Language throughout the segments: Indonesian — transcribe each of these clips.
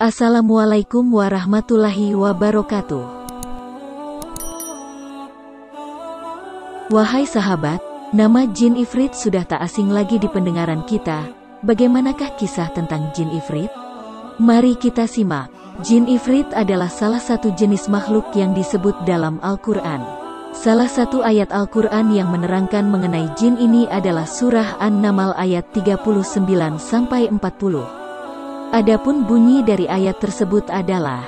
Assalamualaikum warahmatullahi wabarakatuh. Wahai sahabat, nama jin ifrit sudah tak asing lagi di pendengaran kita. Bagaimanakah kisah tentang jin ifrit? Mari kita simak. Jin ifrit adalah salah satu jenis makhluk yang disebut dalam Al-Quran. Salah satu ayat Al-Quran yang menerangkan mengenai jin ini adalah surah An-Naml ayat 39-40. Adapun bunyi dari ayat tersebut adalah,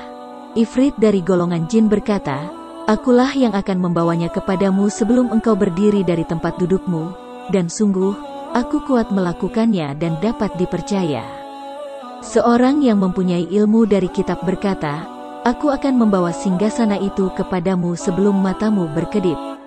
Ifrit dari golongan jin berkata, Akulah yang akan membawanya kepadamu sebelum engkau berdiri dari tempat dudukmu, dan sungguh, aku kuat melakukannya dan dapat dipercaya. Seorang yang mempunyai ilmu dari kitab berkata, Aku akan membawa singgasana itu kepadamu sebelum matamu berkedip.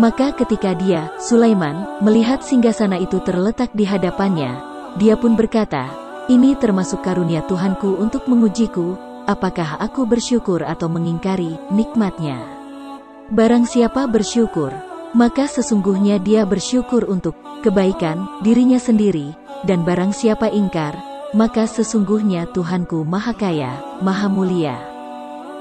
Maka ketika dia, Sulaiman, melihat singgasana itu terletak di hadapannya, dia pun berkata, ini termasuk karunia Tuhanku untuk mengujiku, apakah aku bersyukur atau mengingkari nikmatnya. Barang siapa bersyukur, maka sesungguhnya dia bersyukur untuk kebaikan dirinya sendiri, dan barang siapa ingkar, maka sesungguhnya Tuhanku Maha Kaya, Maha Mulia.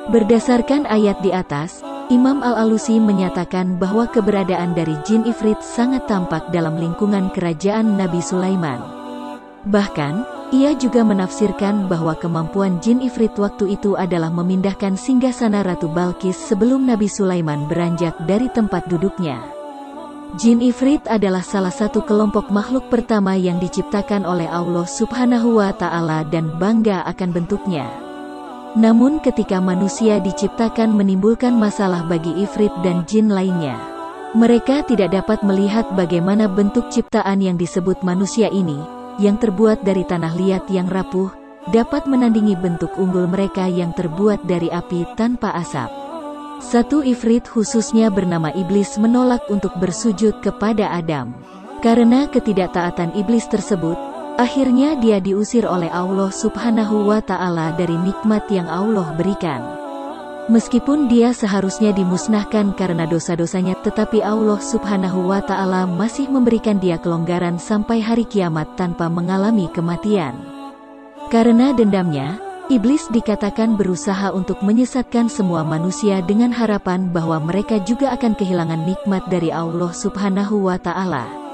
Berdasarkan ayat di atas, Imam Al-Alusi menyatakan bahwa keberadaan dari jin ifrit sangat tampak dalam lingkungan kerajaan Nabi Sulaiman. Bahkan, ia juga menafsirkan bahwa kemampuan jin ifrit waktu itu adalah memindahkan singgasana Ratu Balkis sebelum Nabi Sulaiman beranjak dari tempat duduknya. Jin ifrit adalah salah satu kelompok makhluk pertama yang diciptakan oleh Allah subhanahu wa ta'ala dan bangga akan bentuknya. Namun ketika manusia diciptakan menimbulkan masalah bagi ifrit dan jin lainnya. Mereka tidak dapat melihat bagaimana bentuk ciptaan yang disebut manusia ini, yang terbuat dari tanah liat yang rapuh, dapat menandingi bentuk unggul mereka yang terbuat dari api tanpa asap. Satu ifrit khususnya bernama iblis menolak untuk bersujud kepada Adam. Karena ketidaktaatan iblis tersebut, akhirnya dia diusir oleh Allah subhanahu wa ta'ala dari nikmat yang Allah berikan. Meskipun dia seharusnya dimusnahkan karena dosa-dosanya tetapi Allah subhanahu wa ta'ala masih memberikan dia kelonggaran sampai hari kiamat tanpa mengalami kematian. Karena dendamnya, Iblis dikatakan berusaha untuk menyesatkan semua manusia dengan harapan bahwa mereka juga akan kehilangan nikmat dari Allah subhanahu wa ta'ala.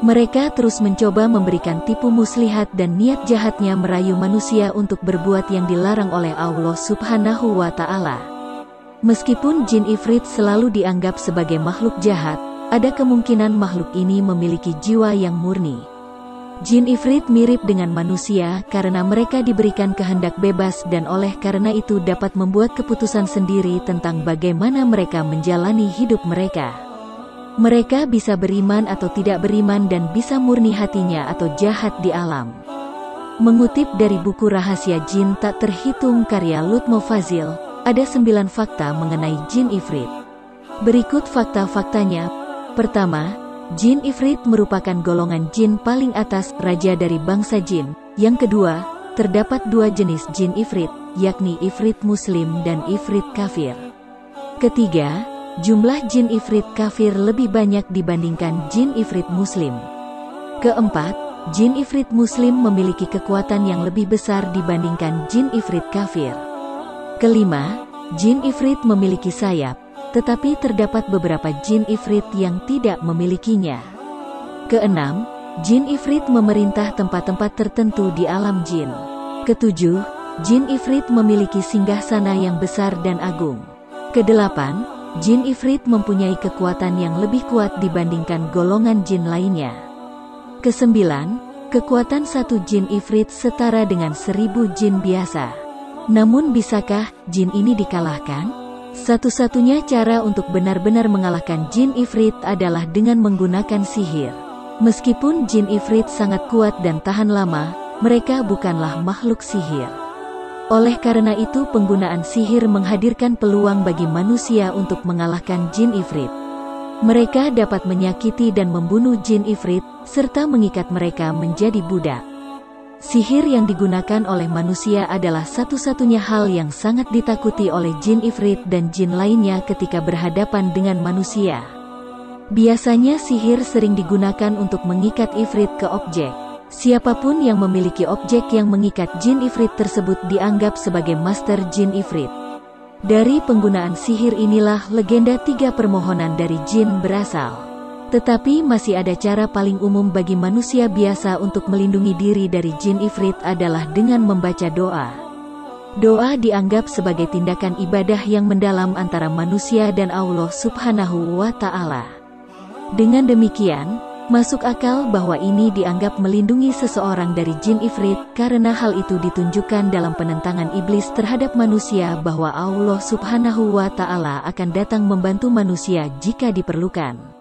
Mereka terus mencoba memberikan tipu muslihat dan niat jahatnya merayu manusia untuk berbuat yang dilarang oleh Allah subhanahu wa ta'ala. Meskipun jin ifrit selalu dianggap sebagai makhluk jahat, ada kemungkinan makhluk ini memiliki jiwa yang murni. Jin ifrit mirip dengan manusia karena mereka diberikan kehendak bebas dan oleh karena itu dapat membuat keputusan sendiri tentang bagaimana mereka menjalani hidup mereka. Mereka bisa beriman atau tidak beriman dan bisa murni hatinya atau jahat di alam. Mengutip dari buku Rahasia Jin tak terhitung karya Lutmo Fazil, ada sembilan fakta mengenai jin ifrit. Berikut fakta-faktanya. Pertama, jin ifrit merupakan golongan jin paling atas, raja dari bangsa jin. Yang kedua, terdapat dua jenis jin ifrit, yakni ifrit muslim dan ifrit kafir. Ketiga, jumlah jin ifrit kafir lebih banyak dibandingkan jin ifrit muslim. Keempat, jin ifrit muslim memiliki kekuatan yang lebih besar dibandingkan jin ifrit kafir. Kelima, jin ifrit memiliki sayap, tetapi terdapat beberapa jin ifrit yang tidak memilikinya. Keenam, jin ifrit memerintah tempat-tempat tertentu di alam jin. Ketujuh, jin ifrit memiliki singgahsana yang besar dan agung. Kedelapan, jin ifrit mempunyai kekuatan yang lebih kuat dibandingkan golongan jin lainnya. Kesembilan, kekuatan satu jin ifrit setara dengan seribu jin biasa. Namun bisakah jin ini dikalahkan? Satu-satunya cara untuk benar-benar mengalahkan jin ifrit adalah dengan menggunakan sihir. Meskipun jin ifrit sangat kuat dan tahan lama, mereka bukanlah makhluk sihir. Oleh karena itu penggunaan sihir menghadirkan peluang bagi manusia untuk mengalahkan jin ifrit. Mereka dapat menyakiti dan membunuh jin ifrit, serta mengikat mereka menjadi budak. Sihir yang digunakan oleh manusia adalah satu-satunya hal yang sangat ditakuti oleh jin ifrit dan jin lainnya ketika berhadapan dengan manusia. Biasanya sihir sering digunakan untuk mengikat ifrit ke objek. Siapa pun yang memiliki objek yang mengikat jin ifrit tersebut dianggap sebagai master jin ifrit. Dari penggunaan sihir inilah legenda tiga permohonan dari jin berasal. Tetapi masih ada cara paling umum bagi manusia biasa untuk melindungi diri dari jin ifrit adalah dengan membaca doa. Doa dianggap sebagai tindakan ibadah yang mendalam antara manusia dan Allah subhanahu wa ta'ala. Dengan demikian, Masuk akal bahwa ini dianggap melindungi seseorang dari jin ifrit, karena hal itu ditunjukkan dalam penentangan iblis terhadap manusia bahwa Allah subhanahu wa ta'ala akan datang membantu manusia jika diperlukan.